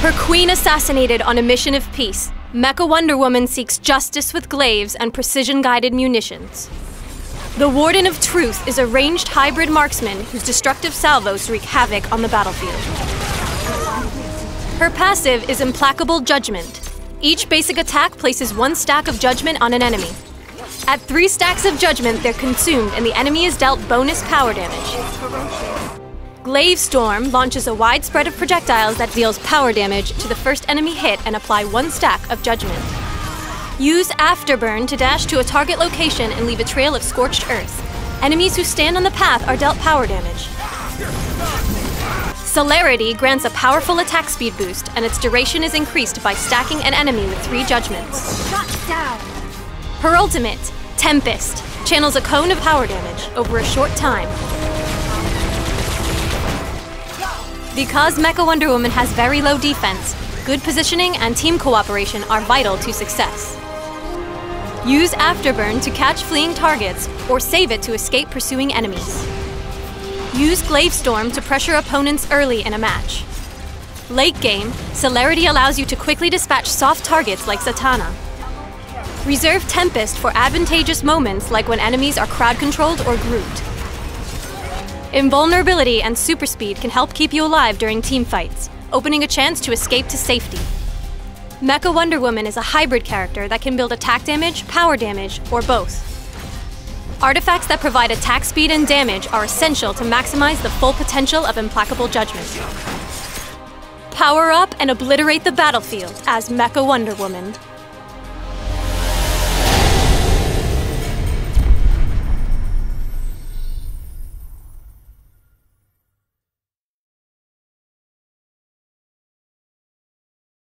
Her queen assassinated on a mission of peace, Mecha Wonder Woman seeks justice with glaives and precision guided munitions. The Warden of Truth is a ranged hybrid marksman whose destructive salvos wreak havoc on the battlefield. Her passive is Implacable Judgment. Each basic attack places one stack of judgment on an enemy. At three stacks of judgment, they're consumed and the enemy is dealt bonus power damage. Glaive Storm launches a wide spread of projectiles that deals power damage to the first enemy hit and apply one stack of judgment. Use Afterburn to dash to a target location and leave a trail of scorched earth. Enemies who stand on the path are dealt power damage. Celerity grants a powerful attack speed boost, and its duration is increased by stacking an enemy with three judgments. Shut down. Her ultimate, Tempest, channels a cone of power damage over a short time. Because Mecha Wonder Woman has very low defense, good positioning and team cooperation are vital to success. Use Afterburn to catch fleeing targets or save it to escape pursuing enemies. Use Glaive Storm to pressure opponents early in a match. Late game, Celerity allows you to quickly dispatch soft targets like Satana. Reserve Tempest for advantageous moments like when enemies are crowd controlled or grouped. Invulnerability and super speed can help keep you alive during team fights, opening a chance to escape to safety. Mecha Wonder Woman is a hybrid character that can build attack damage, power damage, or both. Artifacts that provide attack speed and damage are essential to maximize the full potential of Implacable Judgment. Power up and obliterate the battlefield as Mecha Wonder Woman.